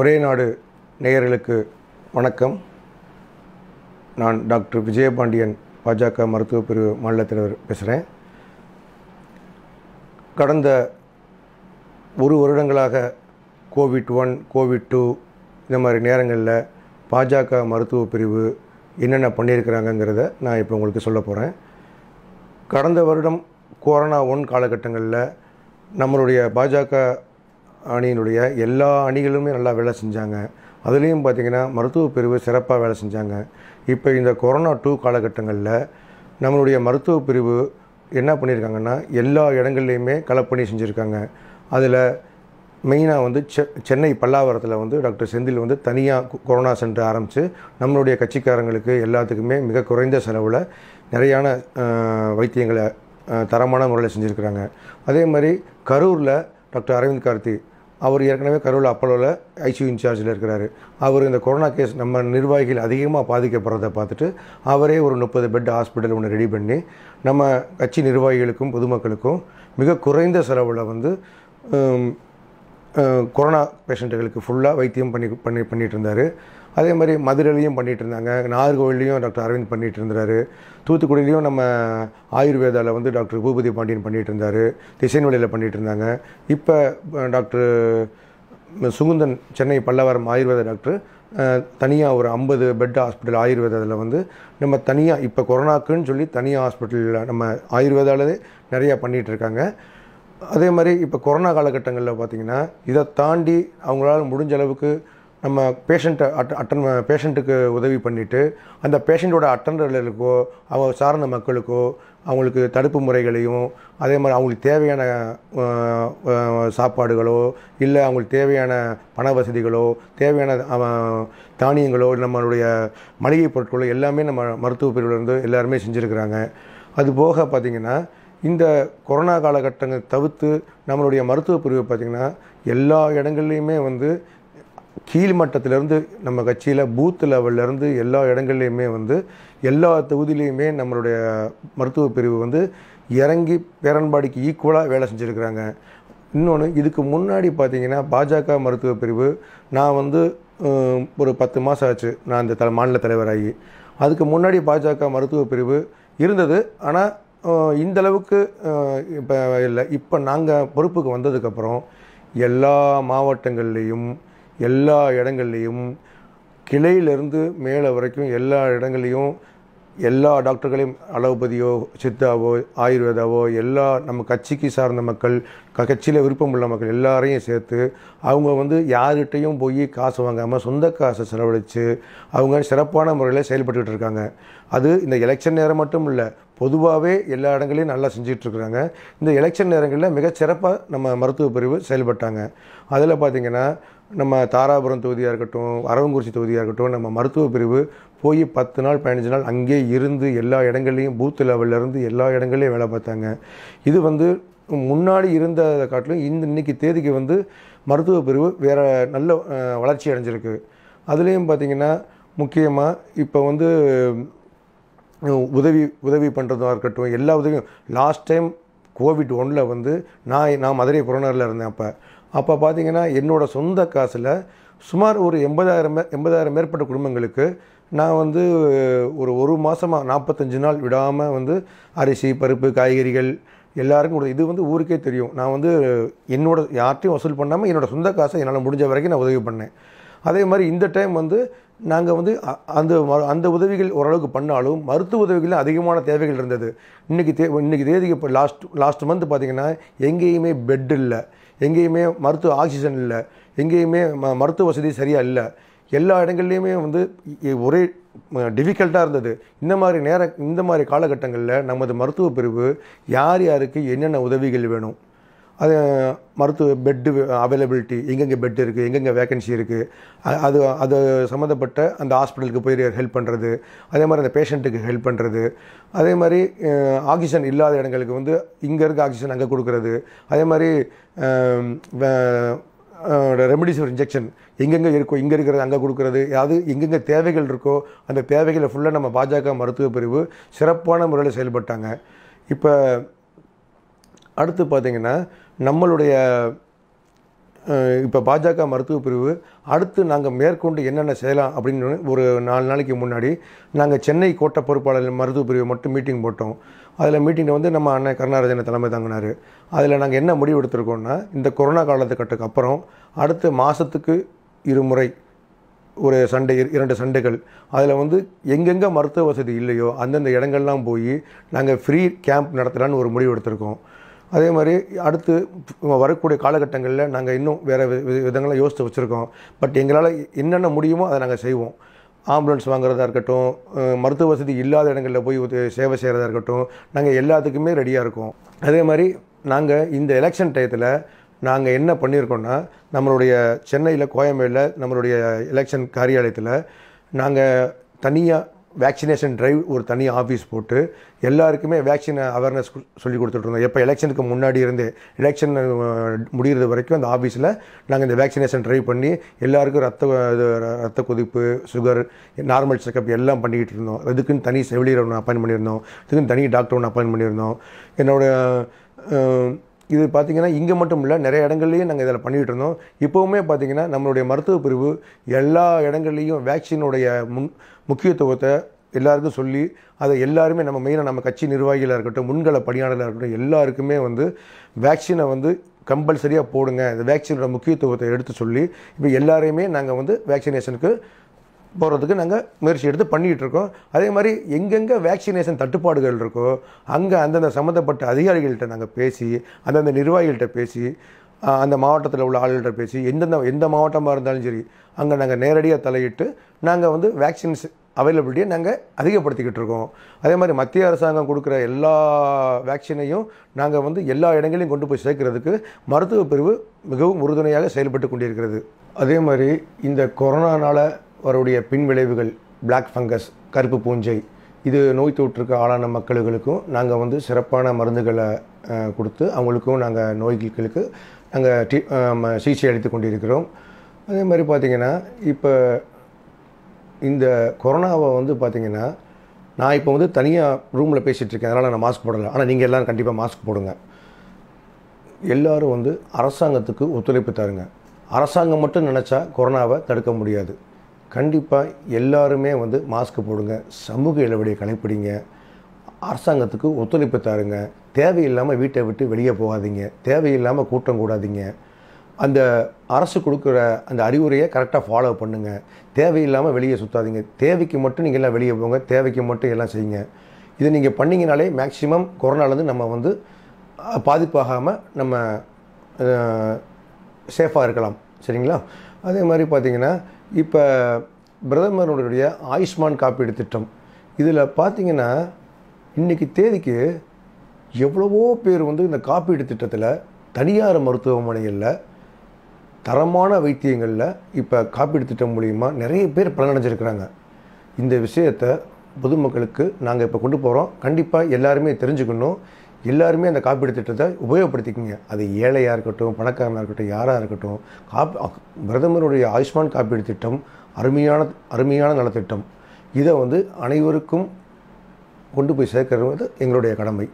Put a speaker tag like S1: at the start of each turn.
S1: ஒரே நாடு நேயர்களுக்கு வணக்கம். நான் டாக்டர் விஜயபாண்டியன் பாஜக மருத்துவ பிரிவு மாநில தலைவர் பேசுகிறேன் கடந்த ஒரு வருடங்களாக கோவிட் ஒன் கோவிட் டூ இந்த மாதிரி நேரங்களில் பாஜக மருத்துவ பிரிவு என்னென்ன பண்ணியிருக்கிறாங்கங்கிறத நான் இப்போ உங்களுக்கு சொல்ல போகிறேன் கடந்த வருடம் கொரோனா ஒன் காலகட்டங்களில் நம்மளுடைய பாஜக அணியினுடைய எல்லா அணிகளுமே நல்லா வேலை செஞ்சாங்க. அதுலேயும் பார்த்திங்கன்னா மருத்துவ பிரிவு சிறப்பாக வேலை செஞ்சாங்க. இப்போ இந்த கொரோனா டூ காலகட்டங்களில் நம்மளுடைய மருத்துவ பிரிவு என்ன பண்ணியிருக்காங்கன்னா எல்லா இடங்கள்லையுமே களப்பணி செஞ்சுருக்காங்க. அதில் மெயினாக வந்து செ சென்னை பல்லாவரத்தில் வந்து டாக்டர் செந்தில் வந்து தனியாக கொரோனா சென்டர் ஆரம்பித்து நம்மளுடைய கட்சிக்காரங்களுக்கு எல்லாத்துக்குமே மிக குறைந்த செலவில் நிறையான வைத்தியங்களை தரமான முறையில் செஞ்சுருக்கிறாங்க. அதே மாதிரி கரூரில் டாக்டர் அரவிந்த் கார்த்தி அவர் ஏற்கனவே கரூரில் அப்பலோவில் ஐசியூ இன்சார்ஜில் இருக்கிறாரு. அவர் இந்த கொரோனா கேஸ் நம்ம நிர்வாகிகள் அதிகமாக பாதிக்கப்படுறதை பார்த்துட்டு அவரே ஒரு முப்பது பெட் ஹாஸ்பிட்டல் ஒன்று ரெடி பண்ணி நம்ம கட்சி நிர்வாகிகளுக்கும் பொதுமக்களுக்கும் மிக குறைந்த செலவில் வந்து கொரோனா பேஷண்ட்டுகளுக்கு ஃபுல்லாக வைத்தியம் பண்ணி பண்ணி பண்ணிகிட்டு இருந்தார் அதே மாதிரி மதுரையிலையும் பண்ணிகிட்டு இருந்தாங்க நாகர்கோவில்லையும் டாக்டர் அரவிந்த் பண்ணிகிட்டு இருந்தார் தூத்துக்குடியிலையும் நம்ம ஆயுர்வேதாவில் வந்து டாக்டர் பூபதி பாண்டியன் பண்ணிகிட்டு இருந்தார் திசைநொழியில் பண்ணிகிட்டு இருந்தாங்க இப்போ டாக்டர் சுகுந்தன் சென்னை பல்லவரம் ஆயுர்வேத டாக்டர் தனியாக ஒரு ஐம்பது பெட் ஹாஸ்பிட்டல் ஆயுர்வேதாவில் வந்து நம்ம தனியாக இப்போ கொரோனாக்குன்னு சொல்லி தனியாக ஹாஸ்பிட்டலில் நம்ம ஆயுர்வேதாவிலே நிறையா பண்ணிகிட்டு இருக்காங்க அதே மாதிரி இப்போ கொரோனா காலகட்டங்களில் பார்த்தீங்கன்னா இதை தாண்டி அவங்களால முடிஞ்ச அளவுக்கு நம்ம பேஷண்ட்டை அட் அட்டன் பேஷண்ட்டுக்கு உதவி பண்ணிவிட்டு அந்த பேஷண்ட்டோட அட்டண்டர்களுக்கோ அவங்க சார்ந்த மக்களுக்கோ அவங்களுக்கு தடுப்பு முறைகளையும் அதே மாதிரி அவங்களுக்கு தேவையான சாப்பாடுகளோ இல்லை அவங்களுக்கு தேவையான பண வசதிகளோ தேவையான தானியங்களோ நம்மளுடைய மளிகை பொருட்களோ எல்லாமே நம்ம மருத்துவ பிரிவிலிருந்து எல்லாருமே செஞ்சுருக்கிறாங்க. அது போக பார்த்திங்கன்னா இந்த கொரோனா காலகட்டங்கள் தவிர்த்து நம்மளுடைய மருத்துவ பிரிவு பார்த்திங்கன்னா எல்லா இடங்கள்லையுமே வந்து கீழ்மட்டத்திலேருந்து நம்ம கட்சியில் பூத் லெவல்லேருந்து எல்லா இடங்கள்லையுமே வந்து எல்லா தொகுதியிலையுமே நம்மளுடைய மருத்துவ பிரிவு வந்து இறங்கி பேரன்பாடிக்கு ஈக்குவலாக வேலை செஞ்சுருக்கிறாங்க. இன்னொன்று இதுக்கு முன்னாடி பார்த்தீங்கன்னா பாஜக மருத்துவ பிரிவு நான் வந்து ஒரு பத்து மாதம் ஆச்சு நான் இந்த த மாநில தலைவராகி. அதுக்கு முன்னாடி பாஜக மருத்துவ பிரிவு இருந்தது. ஆனால் இந்தளவுக்கு இப்போ இல்லை. இப்போ நாங்கள் பொறுப்புக்கு வந்ததுக்கப்புறம் எல்லா மாவட்டங்கள்லேயும் எல்லா இடங்கள்லையும் கிளையிலேருந்து மேலே வரைக்கும் எல்லா இடங்கள்லையும் எல்லா டாக்டர்களையும் அலோபதியோ சித்தாவோ ஆயுர்வேதாவோ எல்லா நம்ம கட்சிக்கு சார்ந்த மக்கள் கட்சியில் விருப்பம் உள்ள மக்கள் எல்லாரையும் சேர்த்து அவங்க வந்து யார்கிட்டையும் போய் காசு வாங்காமல் சொந்த காசை செலவழித்து அவங்க சிறப்பான முறையில் செயல்பட்டுக்கிட்டு இருக்காங்க. அது இந்த எலெக்ஷன் நேரம் மட்டும் இல்லை பொதுவாகவே எல்லா இடங்களையும் நல்லா செஞ்சிட்ருக்குறாங்க இந்த எலெக்ஷன் நேரங்களில் மிகச்சிறப்பாக நம்ம மருத்துவ பிரிவு செயல்பட்டாங்க. அதில் பார்த்திங்கன்னா நம்ம தாராபுரம் தொகுதியாக இருக்கட்டும் அரவங்குறிச்சி தொகுதியாக இருக்கட்டும் நம்ம மருத்துவ பிரிவு போய் பத்து நாள் பதினஞ்சு நாள் அங்கேயே இருந்து எல்லா இடங்கள்லையும் பூத் லெவல்லேருந்து எல்லா இடங்கள்லையும் வேலை பார்த்தாங்க. இது வந்து முன்னாடி இருந்ததை காட்டிலும் இந்த இன்றைக்கி தேதிக்கு வந்து மருத்துவ பிரிவு வேறு நல்ல வளர்ச்சி அடைஞ்சிருக்கு. அதுலேயும் பார்த்திங்கன்னா முக்கியமாக இப்போ வந்து உதவி உதவி பண்ணுறதா இருக்கட்டும் எல்லா உதவியும். லாஸ்ட் டைம் கோவிட் ஒன்றில் வந்து நான் நான் மதுரை புறநகரில் இருந்தேன் அப்போ. அப்போ பார்த்தீங்கன்னா என்னோடய சொந்த காசில் சுமார் ஒரு எண்பதாயிரம் எண்பதாயிரம் மேற்பட்ட குடும்பங்களுக்கு நான் வந்து ஒரு ஒரு மாதமாக நாற்பத்தஞ்சு நாள் விடாமல் வந்து அரிசி பருப்பு காய்கறிகள் எல்லாருக்கும் கொடுத்து இது வந்து ஊருக்கே தெரியும். நான் வந்து என்னோட யார்ட்டையும் வசூல் பண்ணாமல் என்னோடய சொந்த காசை என்னால் முடிஞ்ச வரைக்கும் நான் உதவி பண்ணேன். அதே மாதிரி இந்த டைம் வந்து நாங்கள் வந்து அ- அந்த அந்த உதவிகள் ஓரளவுக்கு பண்ணாலும் மருத்துவ உதவிகள் அதிகமான தேவைகள் இருந்தது. இன்றைக்கி தே இன்றைக்கி தேதிக்கு இப்போ லாஸ்ட் லாஸ்ட் மந்த் பார்த்தீங்கன்னா எங்கேயுமே பெட் இல்லை. எங்கேயுமே மருத்துவ ஆக்சிஜன் இல்லை. எங்கேயுமே ம மருத்துவ வசதி சரியாக இல்லை. எல்லா இடங்கள்லையுமே வந்து ஒரே டிஃபிகல்ட்டாக இருந்தது. இந்த மாதிரி நேர இந்த மாதிரி காலகட்டங்களில் நமது மருத்துவ பிரிவு யார் யாருக்கு என்னென்ன உதவிகள் வேணும்? அது மருத்துவ பெட்டு அவைலபிலிட்டி எங்கெங்கே பெட் இருக்குது எங்கெங்கே வேகன்சி இருக்குது அது அது சம்மந்தப்பட்ட அந்த ஹாஸ்பிட்டலுக்கு போய் ஹெல்ப் பண்ணுறது அதே மாதிரி அந்த பேஷண்ட்டுக்கு ஹெல்ப் பண்ணுறது அதே மாதிரி ஆக்சிஜன் இல்லாத இடங்களுக்கு வந்து இங்கே இருக்க ஆக்சிஜன் அங்கே கொடுக்கறது அதே மாதிரி ரெமடிசிவர் இன்ஜெக்ஷன் எங்கெங்கே இருக்கோ இங்கே இருக்கிறது அங்கே கொடுக்கறது. அது எங்கெங்கே தேவைகள் இருக்கோ அந்த தேவைகளை ஃபுல்லாக நம்ம பாஜக மருத்துவ பிரிவு சிறப்பான முறையில் செயல்பட்டாங்க. இப்போ அடுத்து பார்த்தீங்கன்னா நம்மளுடைய இப்போ பாஜக மருத்துவ பிரிவு அடுத்து நாங்கள் மேற்கொண்டு என்னென்ன செய்யலாம் அப்படின்னு ஒரு நாலு நாளைக்கு முன்னாடி நாங்கள் சென்னை கோட்டை பொறுப்பாளர் மருத்துவ பிரிவு மட்டும் மீட்டிங் போட்டோம். அதில் மீட்டிங்கில் வந்து நம்ம அண்ணன் கருணாரஜனை தலைமை தாங்கினார். அதில் நாங்கள் என்ன முடிவு எடுத்திருக்கோம்னா இந்த கொரோனா காலத்துக்கட்டுக்கு அப்புறம் அடுத்த மாதத்துக்கு இருமுறை ஒரு சண்டை இரண்டு சண்டைகள். அதில் வந்து எங்கெங்கே மருத்துவ வசதி இல்லையோ அந்தந்த இடங்கள்லாம் போய் நாங்கள் ஃப்ரீ கேம்ப் நடத்தலான்னு ஒரு முடிவு எடுத்திருக்கோம். அதே மாதிரி அடுத்து வரக்கூடிய காலகட்டங்களில் நாங்கள் இன்னும் வேறு விதங்களை யோசித்து வச்சுருக்கோம். பட் எங்களால் என்னென்ன முடியுமோ அதை நாங்கள் செய்வோம். ஆம்புலன்ஸ் வாங்குறதா இருக்கட்டும் மருத்துவ வசதி இல்லாத இடங்களில் போய் சேவை செய்கிறதா இருக்கட்டும் நாங்கள் எல்லாத்துக்குமே ரெடியாக இருக்கோம். அதே மாதிரி நாங்கள் இந்த எலெக்ஷன் டயத்தில் நாங்கள் என்ன பண்ணியிருக்கோன்னா நம்மளுடைய சென்னையில் கோயம்பேடில் நம்மளுடைய எலெக்ஷன் காரியாலயத்தில் நாங்கள் தனியாக வேக்சினேஷன் ட்ரைவ் ஒரு தனி ஆஃபீஸ் போட்டு எல்லாருக்குமே வேக்சின் அவேர்னஸ் சொல்லி கொடுத்துட்ருந்தோம் எப்போ எலெக்ஷனுக்கு முன்னாடி இருந்தே எலெக்ஷன் முடிகிறது வரைக்கும் அந்த ஆஃபீஸில் நாங்கள் இந்த வேக்சினேஷன் ட்ரைவ் பண்ணி எல்லாருக்கும் ரத்த இது ரத்த கொதிப்பு சுகர் நார்மல் செக்கப் எல்லாம் பண்ணிக்கிட்டு இருந்தோம். அதுக்குன்னு தனி செவிலியர் ஒன்று அப்பாயின் பண்ணியிருந்தோம். அதுக்குன்னு தனி டாக்டர் ஒன்று அப்பாயின் பண்ணியிருந்தோம். என்னோடய இது பார்த்திங்கன்னா இங்கே மட்டும் இல்லை நிறைய இடங்கள்லையும் நாங்கள் இதில் பண்ணிகிட்டு இருந்தோம். இப்போவுமே பார்த்திங்கன்னா நம்மளுடைய மருத்துவ பிரிவு எல்லா இடங்கள்லையும் வேக்சினுடைய முன் முக்கியத்துவத்தை எல்லாருக்கும் சொல்லி அதை எல்லாருமே நம்ம மெயினாக நம்ம கட்சி நிர்வாகிகளாக இருக்கட்டும் முன்கள பணியாளர்களாக இருக்கட்டும் எல்லாருக்குமே வந்து வேக்சினை வந்து கம்பல்சரியாக போடுங்க. இந்த வேக்சினோட முக்கியத்துவத்தை எடுத்து சொல்லி இப்போ எல்லாரையுமே நாங்கள் வந்து வேக்சினேஷனுக்கு போகிறதுக்கு நாங்கள் முயற்சி எடுத்து பண்ணிகிட்டு இருக்கோம். அதே மாதிரி எங்கெங்கே வேக்சினேஷன் தட்டுப்பாடுகள் இருக்கோ அங்கே அந்தந்த சம்மந்தப்பட்ட அதிகாரிகள்கிட்ட நாங்கள் பேசி அந்தந்த நிர்வாகிகள்கிட்ட பேசி அந்த மாவட்டத்தில் உள்ள ஆளுகள்கிட்ட பேசி எந்தெந்த எந்த மாவட்டமாக இருந்தாலும் சரி அங்கே நாங்கள் நேரடியாக தலையிட்டு நாங்கள் வந்து வேக்சின்ஸ் அவைலபிலிட்டியை நாங்கள் அதிகப்படுத்திக்கிட்டு இருக்கோம் அதே மாதிரி மத்திய அரசாங்கம் கொடுக்குற எல்லா வேக்சினையும் நாங்கள் வந்து எல்லா இடங்களையும் கொண்டு போய் சேர்க்கறதுக்கு மருத்துவ பிரிவு மிகவும் உறுதுணையாக செயல்பட்டு கொண்டிருக்கிறது. அதே மாதிரி இந்த கொரோனானால் வரக்கூடிய பின் விளைவுகள் பிளாக் ஃபங்கஸ் கருப்பு பூஞ்சை இது நோய் தொற்றுக்கு ஆளான மக்களுக்கும் நாங்கள் வந்து சிறப்பான மருந்துகளை கொடுத்து அவங்களுக்கும் நாங்கள் நோய்களுக்கு நாங்கள் டி சிகிச்சை அளித்து கொண்டிருக்கிறோம். அதே மாதிரி பார்த்திங்கன்னா இப்போ இந்த கொரோனாவை வந்து பார்த்திங்கன்னா நான் இப்போ வந்து தனியாக ரூமில் பேசிகிட்டு இருக்கேன். அதனால் நான் மாஸ்க் போடலை. ஆனால் நீங்கள் எல்லோரும் கண்டிப்பாக மாஸ்க் போடுங்க. எல்லோரும் வந்து அரசாங்கத்துக்கு ஒத்துழைப்பு தாருங்க. அரசாங்கம் மட்டும் நினச்சா கொரோனாவை தடுக்க முடியாது. கண்டிப்பாக எல்லாருமே வந்து மாஸ்க் போடுங்க. சமூக இடைவெளியை கடைப்பிடிங்க அரசாங்கத்துக்கு ஒத்துழைப்பு தாருங்க. தேவையில்லாமல் வீட்டை விட்டு வெளியே போகாதீங்க. தேவையில்லாமல் கூட்டம் கூடாதீங்க. அந்த அரசு கொடுக்குற அந்த அறிவுரையை கரெக்டாக ஃபாலோ பண்ணுங்கள் தேவையில்லாமல் வெளியே சுற்றாதீங்க தேவைக்கு மட்டும் நீங்கள் எல்லாம் வெளியே போங்க. தேவைக்கு மட்டும் எல்லாம் செய்யுங்க. இதை நீங்கள் பண்ணிங்கனாலே மேக்ஸிமம் கொரோனாலேருந்து நம்ம வந்து பாதிப்பாகாமல் நம்ம சேஃபாக இருக்கலாம். சரிங்களா? அதே மாதிரி பார்த்தீங்கன்னா இப்போ பிரதமருடைய ஆயுஷ்மான் காப்பீடு திட்டம். இதில் பார்த்தீங்கன்னா இன்றைக்கி தேதிக்கு எவ்வளவோ பேர் வந்து இந்த காப்பீடு திட்டத்தில் தனியார் மருத்துவமனைகளில் தரமான வைத்தியங்களில் இப்போ காப்பீடு திட்டம் மூலிமா நிறைய பேர் பலனடைஞ்சிருக்கிறாங்க. இந்த விஷயத்தை பொதுமக்களுக்கு நாங்கள் இப்போ கொண்டு போகிறோம் கண்டிப்பாக எல்லாருமே தெரிஞ்சுக்கணும். எல்லாருமே அந்த காப்பீடு திட்டத்தை உபயோகப்படுத்திக்கோங்க. அது ஏழையாக இருக்கட்டும் பணக்காரனாக இருக்கட்டும் யாராக இருக்கட்டும் காப் பிரதமருடைய ஆயுஷ்மான் காப்பீடு திட்டம் அருமையான அருமையான நலத்திட்டம். இதை வந்து அனைவருக்கும் கொண்டு போய் சேர்க்கிறது எங்களுடைய கடமை.